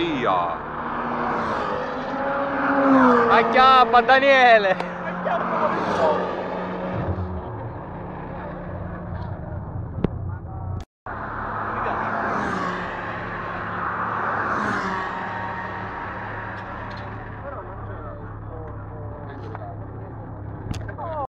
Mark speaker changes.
Speaker 1: Ia.
Speaker 2: Acchiappa Daniele!